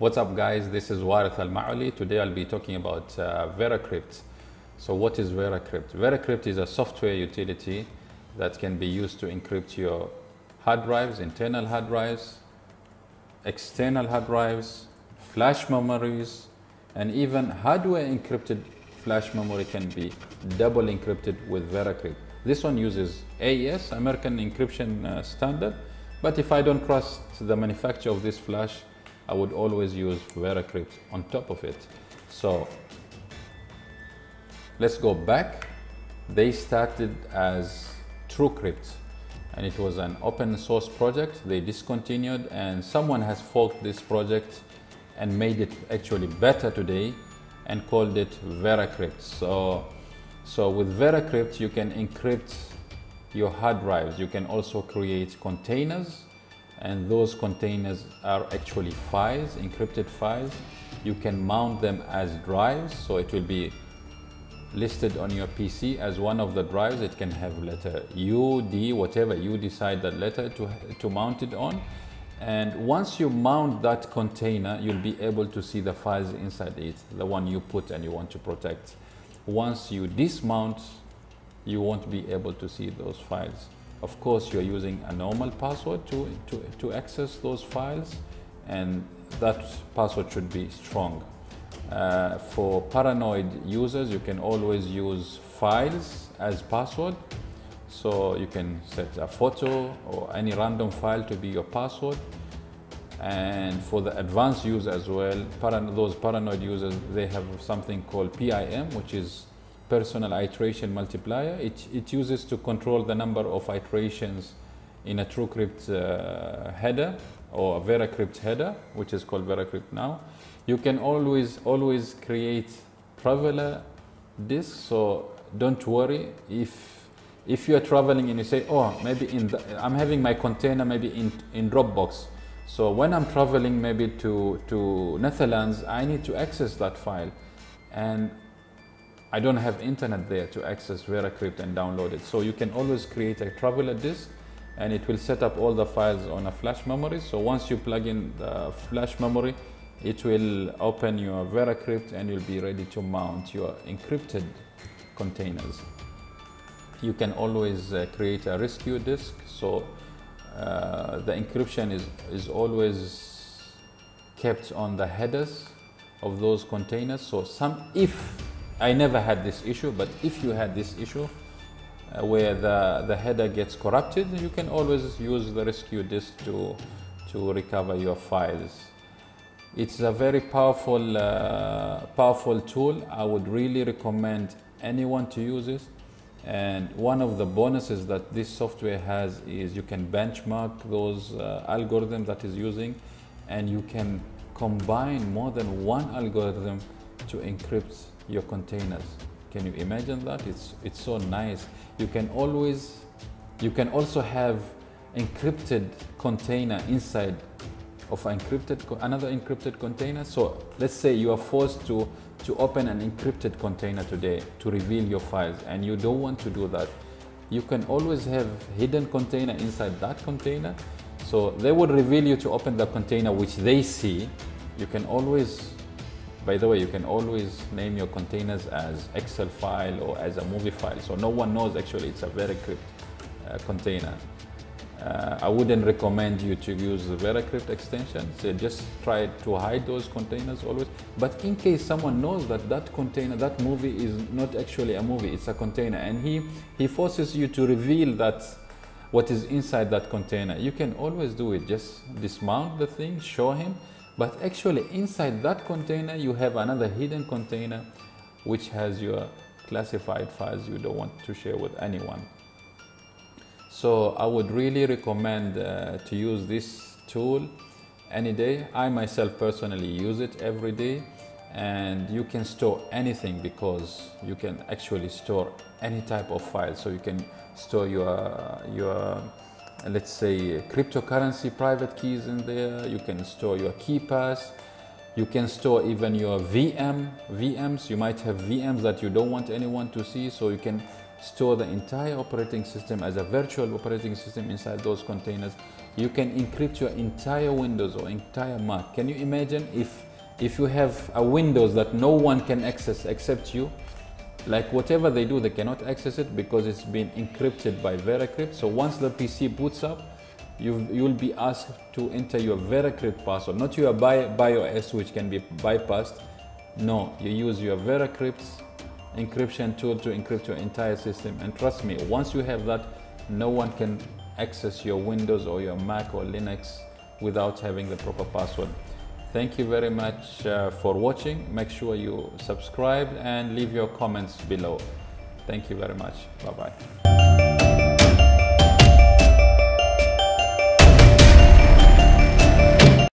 What's up guys, this is Warith Al Maawali. Today I'll be talking about uh, VeraCrypt. So what is VeraCrypt? VeraCrypt is a software utility that can be used to encrypt your hard drives, internal hard drives, external hard drives, flash memories, and even hardware encrypted flash memory can be double encrypted with VeraCrypt. This one uses AES, American Encryption uh, Standard, but if I don't trust the manufacturer of this flash, I would always use VeraCrypt on top of it. So let's go back. They started as TrueCrypt and it was an open source project. They discontinued and someone has forked this project and made it actually better today and called it VeraCrypt. So, so with VeraCrypt, you can encrypt your hard drives. You can also create containers and those containers are actually files, encrypted files. You can mount them as drives, so it will be listed on your PC as one of the drives. It can have letter U, D, whatever you decide that letter to, to mount it on. And once you mount that container, you'll be able to see the files inside it, the one you put and you want to protect. Once you dismount, you won't be able to see those files. Of course, you're using a normal password to, to, to access those files, and that password should be strong. Uh, for paranoid users, you can always use files as password. So you can set a photo or any random file to be your password. And for the advanced users as well, those paranoid users, they have something called PIM, which is personal iteration multiplier. It, it uses to control the number of iterations in a TrueCrypt uh, header or a VeraCrypt header, which is called VeraCrypt now. You can always, always create traveler disks, so don't worry if, if you are traveling and you say, oh, maybe in the, I'm having my container maybe in, in Dropbox. So when I'm traveling maybe to, to Netherlands, I need to access that file. And I don't have internet there to access VeraCrypt and download it. So you can always create a traveler disk and it will set up all the files on a flash memory. So once you plug in the flash memory, it will open your VeraCrypt and you'll be ready to mount your encrypted containers. You can always uh, create a rescue disk. So uh, the encryption is, is always kept on the headers of those containers. So some, if I never had this issue, but if you had this issue uh, where the, the header gets corrupted, you can always use the rescue disk to, to recover your files. It's a very powerful, uh, powerful tool. I would really recommend anyone to use it. And one of the bonuses that this software has is you can benchmark those uh, algorithms that is using and you can combine more than one algorithm to encrypt your containers. Can you imagine that? It's, it's so nice. You can always, you can also have encrypted container inside of encrypted, another encrypted container. So let's say you are forced to, to open an encrypted container today to reveal your files and you don't want to do that. You can always have hidden container inside that container. So they would reveal you to open the container which they see. You can always by the way, you can always name your containers as Excel file or as a movie file. So no one knows actually it's a VeraCrypt uh, container. Uh, I wouldn't recommend you to use the VeraCrypt extension. So just try to hide those containers always. But in case someone knows that that container, that movie is not actually a movie, it's a container, and he, he forces you to reveal that what is inside that container, you can always do it. Just dismount the thing, show him, but actually inside that container, you have another hidden container which has your classified files you don't want to share with anyone. So I would really recommend uh, to use this tool any day. I myself personally use it every day and you can store anything because you can actually store any type of file. So you can store your, your let's say cryptocurrency private keys in there. You can store your KeePass You can store even your VM, VMs. You might have VMs that you don't want anyone to see. So you can store the entire operating system as a virtual operating system inside those containers. You can encrypt your entire Windows or entire Mac. Can you imagine if if you have a Windows that no one can access except you? Like whatever they do, they cannot access it because it's been encrypted by VeraCrypt. So once the PC boots up, you you will be asked to enter your VeraCrypt password, not your BIOS, which can be bypassed. No, you use your VeraCrypt encryption tool to encrypt your entire system. And trust me, once you have that, no one can access your Windows or your Mac or Linux without having the proper password. Thank you very much uh, for watching. Make sure you subscribe and leave your comments below. Thank you very much. Bye bye.